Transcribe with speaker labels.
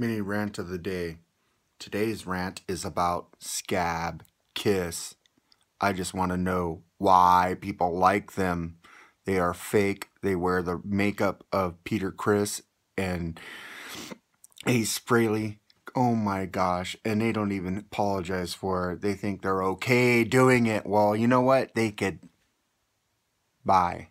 Speaker 1: Mini rant of the day. Today's rant is about Scab Kiss. I just want to know why people like them. They are fake. They wear the makeup of Peter Criss and Ace Frehley. Oh my gosh. And they don't even apologize for it. They think they're okay doing it. Well, you know what? They could. Bye.